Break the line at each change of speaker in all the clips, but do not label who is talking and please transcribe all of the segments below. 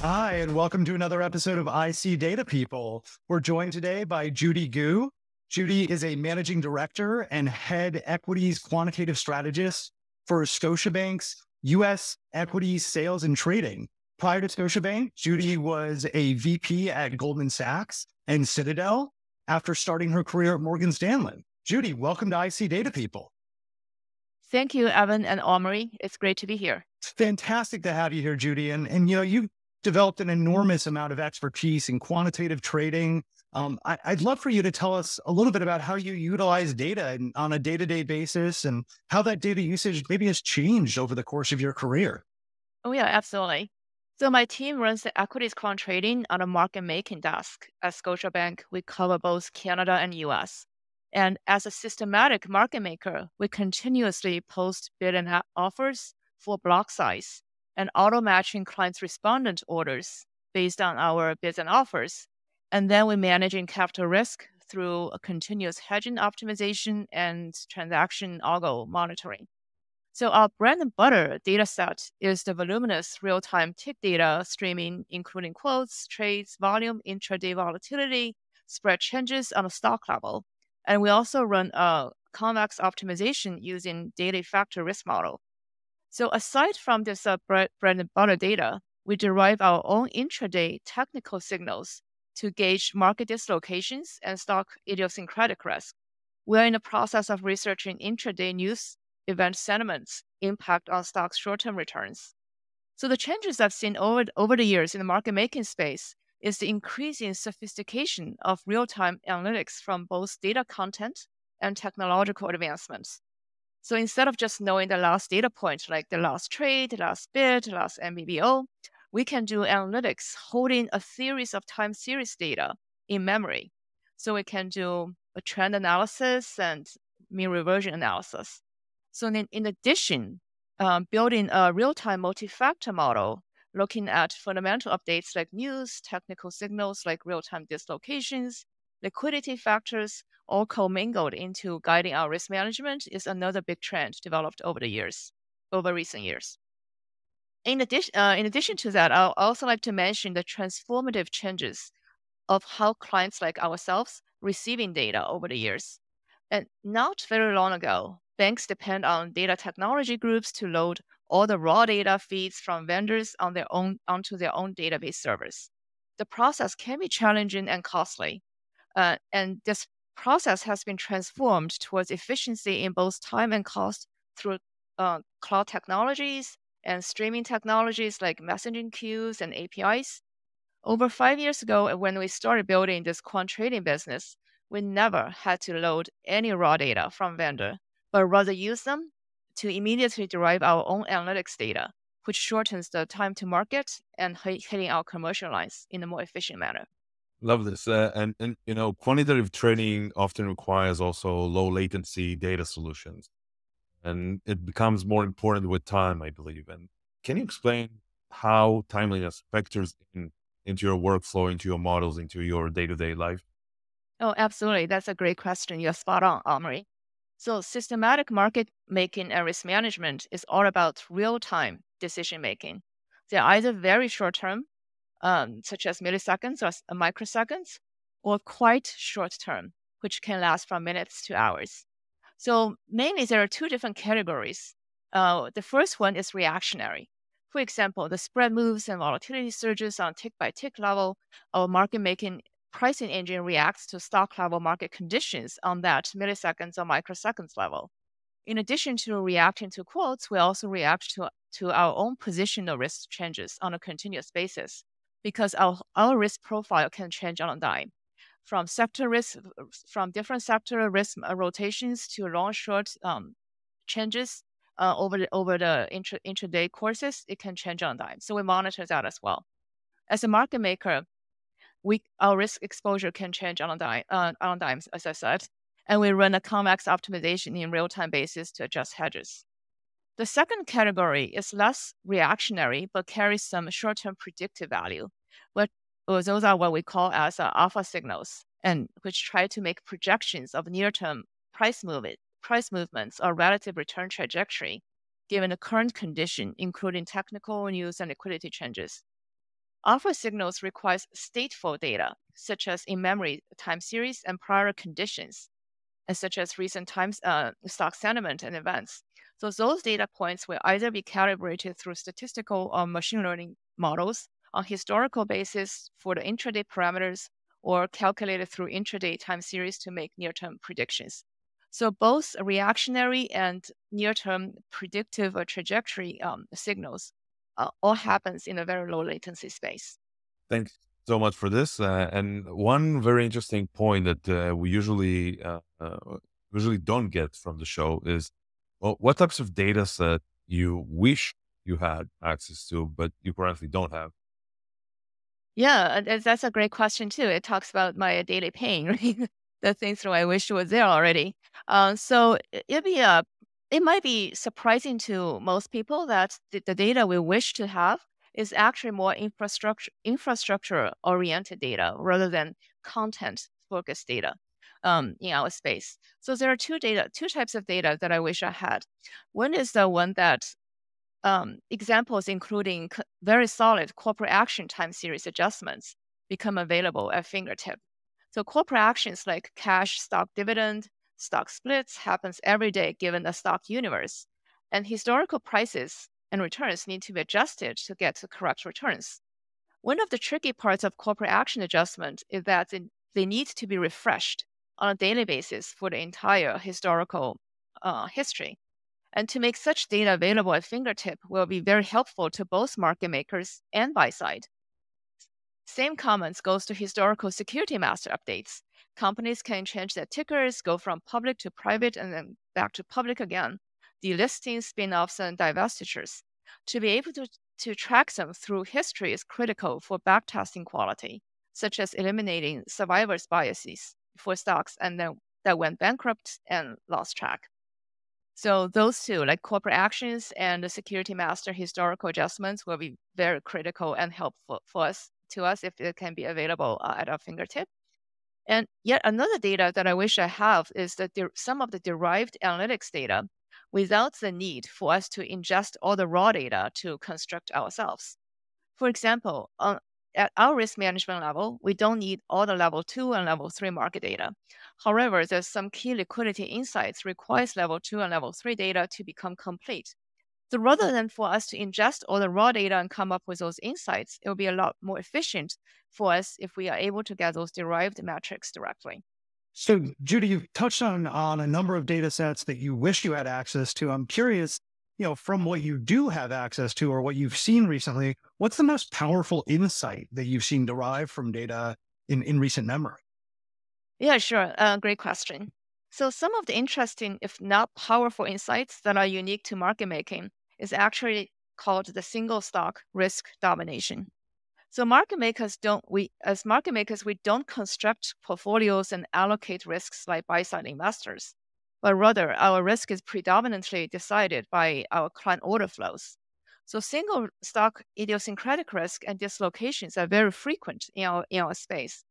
Hi, and welcome to another episode of I See Data People. We're joined today by Judy Gu. Judy is a managing director and head equities quantitative strategist for Scotiabank's U.S. equities sales and trading. Prior to Scotiabank, Judy was a VP at Goldman Sachs and Citadel after starting her career at Morgan Stanley. Judy, welcome to I See Data People.
Thank you, Evan and Omri. It's great to be here.
It's fantastic to have you here, Judy. And, and you know, you've developed an enormous amount of expertise in quantitative trading. Um, I, would love for you to tell us a little bit about how you utilize data on a day to day basis and how that data usage maybe has changed over the course of your career.
Oh, yeah, absolutely. So, my team runs the equities quant trading on a market making desk. At Scotiabank, we cover both Canada and US. And as a systematic market maker, we continuously post bid and offers for block size and auto matching clients' respondent orders based on our bids and offers. And then we're managing capital risk through a continuous hedging optimization and transaction algo monitoring. So our bread and butter data set is the voluminous real-time tick data streaming, including quotes, trades, volume, intraday volatility, spread changes on a stock level. And we also run a convex optimization using daily factor risk model. So aside from this uh, bread, bread and butter data, we derive our own intraday technical signals to gauge market dislocations and stock idiosyncratic risk. We're in the process of researching intraday news event sentiments impact on stocks' short-term returns. So the changes I've seen over, over the years in the market making space is the increasing sophistication of real-time analytics from both data content and technological advancements. So instead of just knowing the last data point, like the last trade, the last bid, the last NBBO, we can do analytics holding a series of time series data in memory. So we can do a trend analysis and mean reversion analysis. So in, in addition, um, building a real-time multi-factor model looking at fundamental updates like news, technical signals like real-time dislocations, liquidity factors, all commingled into guiding our risk management is another big trend developed over the years, over recent years. In addition, uh, in addition to that, I'll also like to mention the transformative changes of how clients like ourselves receiving data over the years. And not very long ago, banks depend on data technology groups to load all the raw data feeds from vendors on their own onto their own database servers. The process can be challenging and costly, uh, and this process has been transformed towards efficiency in both time and cost through uh, cloud technologies and streaming technologies like messaging queues and APIs. Over five years ago, when we started building this quant trading business, we never had to load any raw data from vendor, but rather use them to immediately derive our own analytics data, which shortens the time to market and hitting our commercial lines in a more efficient manner.
Love this. Uh, and, and, you know, quantitative trading often requires also low latency data solutions. And it becomes more important with time, I believe. And can you explain how timeliness factors in into your workflow, into your models, into your day to day life?
Oh, absolutely. That's a great question. You're spot on, Omri. So, systematic market making and risk management is all about real time decision making. They're either very short term um, such as milliseconds or uh, microseconds, or quite short term, which can last from minutes to hours. So mainly there are two different categories. Uh, the first one is reactionary. For example, the spread moves and volatility surges on tick by tick level. Our market making pricing engine reacts to stock level market conditions on that milliseconds or microseconds level. In addition to reacting to quotes, we also react to, to our own positional risk changes on a continuous basis because our, our risk profile can change on a dime from sector risk, from different sector risk uh, rotations to long short um, changes uh, over the over the intra, intraday courses, it can change on dime. So we monitor that as well. As a market maker, we our risk exposure can change on a dime uh, on dimes, as I said, and we run a convex optimization in real time basis to adjust hedges. The second category is less reactionary but carries some short-term predictive value. But those are what we call as uh, alpha signals, and which try to make projections of near-term price movement, price movements or relative return trajectory given the current condition, including technical news and liquidity changes. Alpha signals requires stateful data, such as in-memory time series and prior conditions, and such as recent times uh, stock sentiment and events. So those data points will either be calibrated through statistical or machine learning models on historical basis for the intraday parameters or calculated through intraday time series to make near-term predictions. So both reactionary and near-term predictive or trajectory um, signals uh, all happens in a very low latency space.
Thanks so much for this. Uh, and one very interesting point that uh, we usually uh, uh, usually don't get from the show is, well, what types of data set you wish you had access to, but you currently don't have.
Yeah, that's a great question too. It talks about my daily pain, right? the things that I wish was there already. Um, so it'd be a, it might be surprising to most people that the, the data we wish to have is actually more infrastructure infrastructure oriented data rather than content focused data um, in our space. So there are two data, two types of data that I wish I had. One is the one that um, examples including very solid corporate action time series adjustments become available at fingertip. So corporate actions like cash, stock dividend, stock splits happens every day given the stock universe. And historical prices and returns need to be adjusted to get to correct returns. One of the tricky parts of corporate action adjustment is that they need to be refreshed on a daily basis for the entire historical uh, history. And to make such data available at fingertip will be very helpful to both market makers and buy side. Same comments goes to historical security master updates. Companies can change their tickers, go from public to private and then back to public again, delisting, spin-offs, and divestitures. To be able to, to track them through history is critical for backtesting quality, such as eliminating survivors' biases for stocks and then that went bankrupt and lost track. So those two, like corporate actions and the security master historical adjustments, will be very critical and helpful for us to us if it can be available uh, at our fingertip. And yet another data that I wish I have is that there, some of the derived analytics data without the need for us to ingest all the raw data to construct ourselves. For example, on, at our risk management level, we don't need all the level two and level three market data. However, there's some key liquidity insights requires level two and level three data to become complete. So rather than for us to ingest all the raw data and come up with those insights, it will be a lot more efficient for us if we are able to get those derived metrics directly.
So, Judy, you've touched on on a number of data sets that you wish you had access to. I'm curious, you know, from what you do have access to or what you've seen recently, what's the most powerful insight that you've seen derived from data in, in recent memory?
Yeah, sure. Uh, great question. So, some of the interesting, if not powerful insights that are unique to market making is actually called the single stock risk domination. So, market makers don't, we, as market makers, we don't construct portfolios and allocate risks like buy side investors but rather our risk is predominantly decided by our client order flows. So single stock idiosyncratic risk and dislocations are very frequent in our, in our space.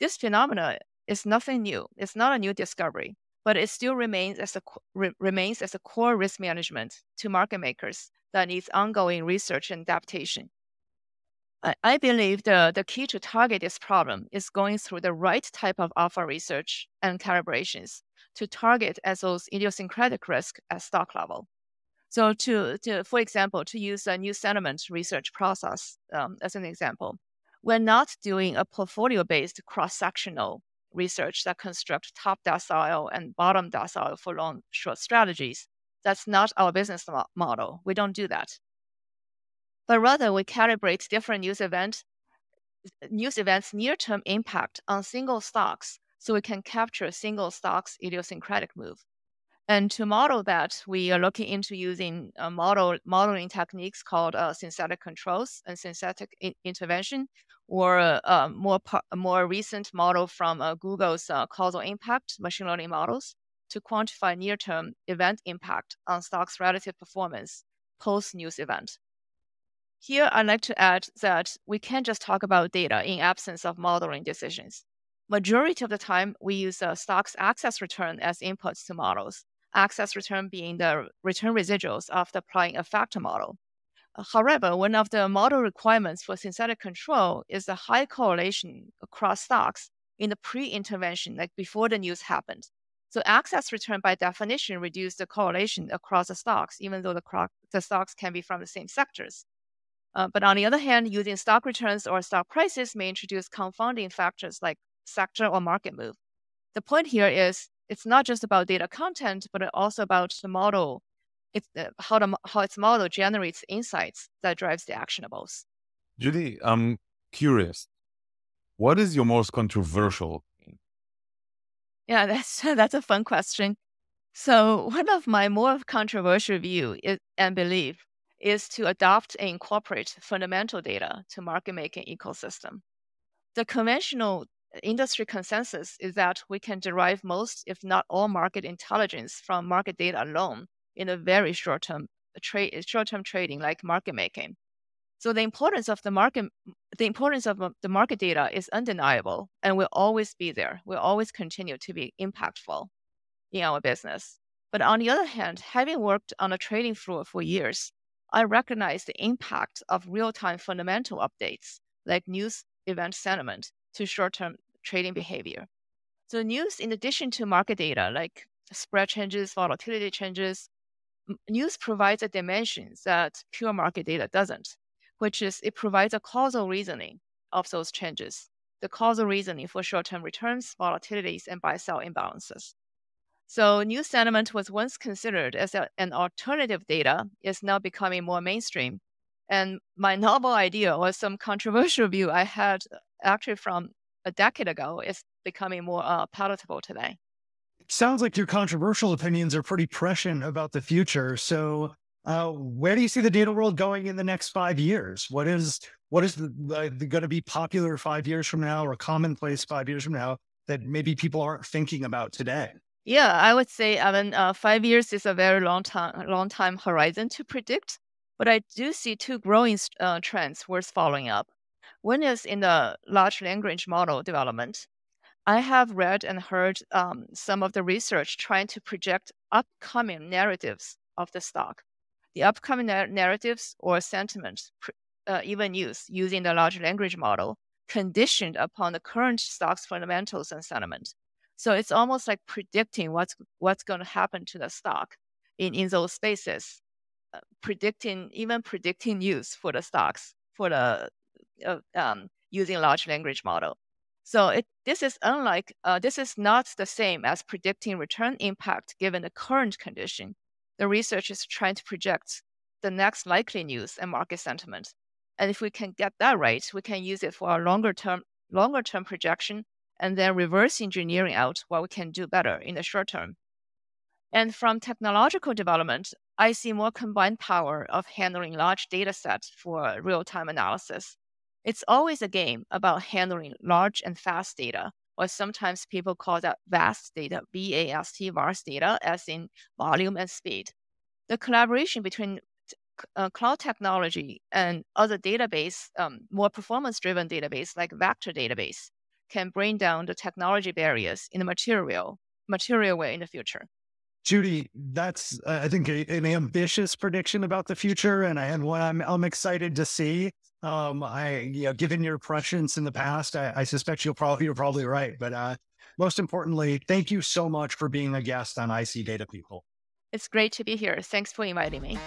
This phenomena is nothing new. It's not a new discovery, but it still remains as a, re, remains as a core risk management to market makers that needs ongoing research and adaptation. I, I believe the, the key to target this problem is going through the right type of alpha research and calibrations to target as those idiosyncratic risk at stock level. So to, to for example, to use a new sentiment research process um, as an example, we're not doing a portfolio-based cross-sectional research that construct top decile and bottom decile for long short strategies. That's not our business model. We don't do that. But rather, we calibrate different news events, news events near-term impact on single stocks so we can capture single stock's idiosyncratic move. And to model that, we are looking into using a model modeling techniques called uh, synthetic controls and synthetic I- intervention, or a uh, more more recent model from uh, Google's uh, causal impact machine learning models to quantify near-term event impact on stocks' relative performance post news event. Here, I'd like to add that we can't just talk about data in absence of modeling decisions. majority of the time, we use uh, stocks excess return as inputs to models. Excess return being the return residuals after applying a factor model. However, one of the model requirements for synthetic control is the high correlation across stocks in the pre-intervention, like before the news happened. So excess return by definition reduce the correlation across the stocks, even though the, cro- the stocks can be from the same sectors. Uh, but on the other hand, using stock returns or stock prices may introduce confounding factors like sector or market move. The point here is it's not just about data content, but also about the model it's uh, how the how its model generates insights that drives the actionables.
Judy, I'm curious. What is your most controversial?
Yeah, that's that's a fun question. So one of my more controversial view is, and belief is to adopt and incorporate fundamental data to market making ecosystem. The conventional industry consensus is that we can derive most, if not all, market intelligence from market data alone in a very short term trade short term trading like market making. So the importance of the market the importance of uh, the market data is undeniable and will always be there. Will always continue to be impactful in our business. But on the other hand, having worked on a trading floor for years, I recognize the impact of real-time fundamental updates like news event sentiment to short-term trading behavior. So news, in addition to market data like spread changes, volatility changes, news provides a dimension that pure market data doesn't, which is it provides a causal reasoning of those changes, the causal reasoning for short-term returns, volatilities, and buy-sell imbalances. So news sentiment was once considered as a, an alternative data is now becoming more mainstream. And my novel idea or some controversial view I had uh, actually from a decade ago is becoming more uh, palatable today
sounds like your controversial opinions are pretty prescient about the future. So, uh, where do you see the data world going in the next five years? What is what is uh, going to be popular five years from now, or commonplace five years from now that maybe people aren't thinking about today?
Yeah, I would say, Evan, uh, five years is a very long time, long time horizon to predict. But I do see two growing uh, trends worth following up. One is in the large language model development. I have read and heard um, some of the research trying to project upcoming narratives of the stock. The upcoming na- narratives or sentiments, uh, even use using the large language model, conditioned upon the current stock's fundamentals and sentiment. So it's almost like predicting what's what's going to happen to the stock in, in those spaces, uh, predicting even predicting news for the stocks for the um, using large language model. So it, this is unlike, uh, this is not the same as predicting return impact given the current condition. The research is trying to project the next likely news and market sentiment. And if we can get that right, we can use it for a longer term, longer term projection and then reverse engineering out what we can do better in the short term. And from technological development, I see more combined power of handling large data sets for real time analysis it's always a game about handling large and fast data, or sometimes people call that vast data, V A S T, vast data, as in volume and speed. The collaboration between uh, cloud technology and other database, um, more performance driven database like vector database, can bring down the technology barriers in a material, material way in the future.
Judy, that's uh, I think a, an ambitious prediction about the future, and I and what I'm I'm excited to see. Um, I, you know, given your prescience in the past, I, I suspect you'll probably, you're probably right. But, uh, most importantly, thank you so much for being a guest on I See Data People.
It's great to be here. Thanks for inviting me.